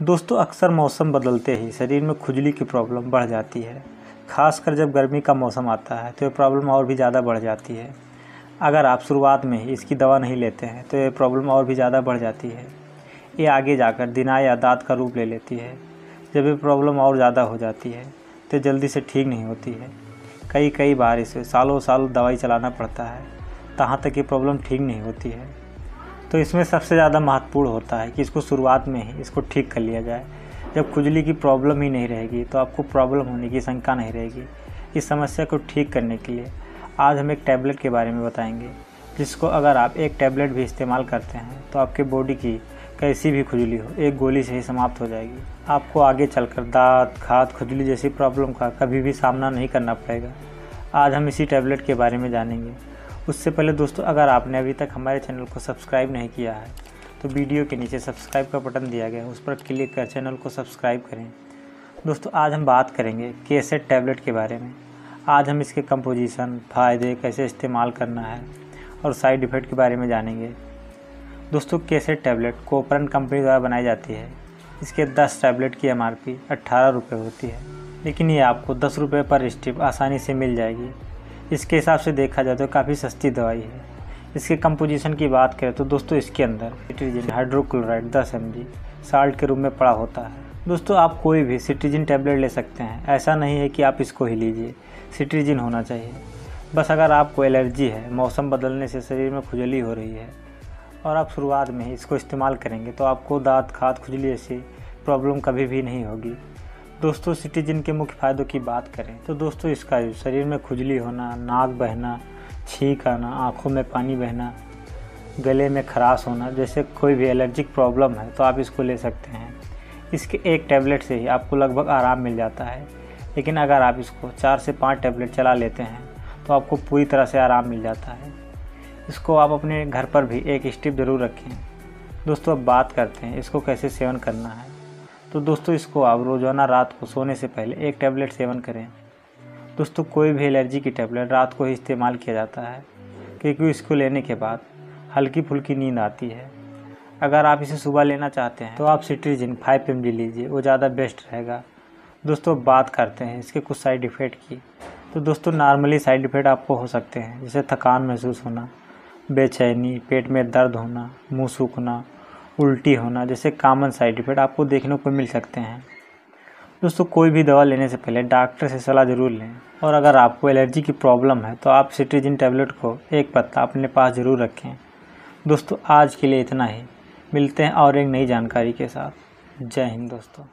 दोस्तों, अक्सर मौसम बदलते ही शरीर में खुजली की प्रॉब्लम बढ़ जाती है। खासकर जब गर्मी का मौसम आता है तो ये प्रॉब्लम और भी ज़्यादा बढ़ जाती है। अगर आप शुरुआत में ही इसकी दवा नहीं लेते हैं तो ये प्रॉब्लम और भी ज़्यादा बढ़ जाती है। ये आगे जाकर दिना या दाँत का रूप ले लेती है। जब ये प्रॉब्लम और ज़्यादा हो जाती है तो जल्दी से ठीक नहीं होती है। कई कई बार इसे सालों साल दवाई चलाना पड़ता है, तहाँ तक ये प्रॉब्लम ठीक नहीं होती है। तो इसमें सबसे ज़्यादा महत्वपूर्ण होता है कि इसको शुरुआत में ही इसको ठीक कर लिया जाए। जब खुजली की प्रॉब्लम ही नहीं रहेगी तो आपको प्रॉब्लम होने की शंका नहीं रहेगी इस समस्या को ठीक करने के लिए। आज हम एक टैबलेट के बारे में बताएँगे, जिसको अगर आप एक टैबलेट भी इस्तेमाल करते हैं तो आपके बॉडी की कैसी भी खुजली हो, एक गोली से ही समाप्त हो जाएगी। आपको आगे चलकर दांत, खाद, खुजली जैसी प्रॉब्लम का कभी भी सामना नहीं करना पड़ेगा। आज हम इसी टैबलेट के बारे में जानेंगे। उससे पहले दोस्तों, अगर आपने अभी तक हमारे चैनल को सब्सक्राइब नहीं किया है तो वीडियो के नीचे सब्सक्राइब का बटन दिया गया है, उस पर क्लिक कर चैनल को सब्सक्राइब करें। दोस्तों, आज हम बात करेंगे केसेट टैबलेट के बारे में। आज हम इसके कंपोजिशन, फ़ायदे कैसे इस्तेमाल करना है और साइड इफ़ेक्ट के बारे में जानेंगे। दोस्तों, केसेट टैबलेट कोपरन कंपनी द्वारा बनाई जाती है। इसके 10 टैबलेट की एम आर पी होती है, लेकिन ये आपको दस रुपये पर स्ट्रिप आसानी से मिल जाएगी। इसके हिसाब से देखा जाए तो काफ़ी सस्ती दवाई है। इसके कंपोजिशन की बात करें तो दोस्तों इसके अंदर सिट्रीजिन हाइड्रोक्लोराइड दस एम साल्ट के रूप में पड़ा होता है। दोस्तों आप कोई भी सिट्रीजिन टैबलेट ले सकते हैं। ऐसा नहीं है कि आप इसको ही लीजिए। सिट्रीजिन होना चाहिए। बस अगर आपको एलर्जी है, मौसम बदलने से शरीर में खुजली हो रही है और आप शुरुआत में ही इसको इस्तेमाल करेंगे तो आपको दांत, खाद, खुजली ऐसी प्रॉब्लम कभी भी नहीं होगी। दोस्तों सिटीजन के मुख्य फ़ायदों की बात करें तो दोस्तों, इसका शरीर में खुजली होना, नाक बहना, छींक आना, आँखों में पानी बहना, गले में खराश होना, जैसे कोई भी एलर्जिक प्रॉब्लम है तो आप इसको ले सकते हैं। इसके एक टैबलेट से ही आपको लगभग आराम मिल जाता है। लेकिन अगर आप इसको चार से पाँच टैबलेट चला लेते हैं तो आपको पूरी तरह से आराम मिल जाता है। इसको आप अपने घर पर भी एक स्टिप ज़रूर रखें। दोस्तों, अब बात करते हैं इसको कैसे सेवन करना है। तो दोस्तों इसको आप रोज़ाना रात को सोने से पहले एक टैबलेट सेवन करें। दोस्तों कोई भी एलर्जी की टैबलेट रात को ही इस्तेमाल किया जाता है, क्योंकि इसको लेने के बाद हल्की फुल्की नींद आती है। अगर आप इसे सुबह लेना चाहते हैं तो आप सिट्रीजिन फाइव एम लीजिए, वो ज़्यादा बेस्ट रहेगा। दोस्तों बात करते हैं इसके कुछ साइड इफ़ेक्ट की। तो दोस्तों नॉर्मली साइड इफ़ेक्ट आपको हो सकते हैं, जैसे थकान महसूस होना, बेचैनी, पेट में दर्द होना, मुँह सूखना उल्टी होना, जैसे कॉमन साइड इफ़ेक्ट आपको देखने को मिल सकते हैं। दोस्तों, कोई भी दवा लेने से पहले डॉक्टर से सलाह ज़रूर लें। और अगर आपको एलर्जी की प्रॉब्लम है तो आप सिट्रीजिन टैबलेट को एक पत्ता अपने पास ज़रूर रखें। दोस्तों, आज के लिए इतना ही। मिलते हैं और एक नई जानकारी के साथ। जय हिंद, दोस्तों।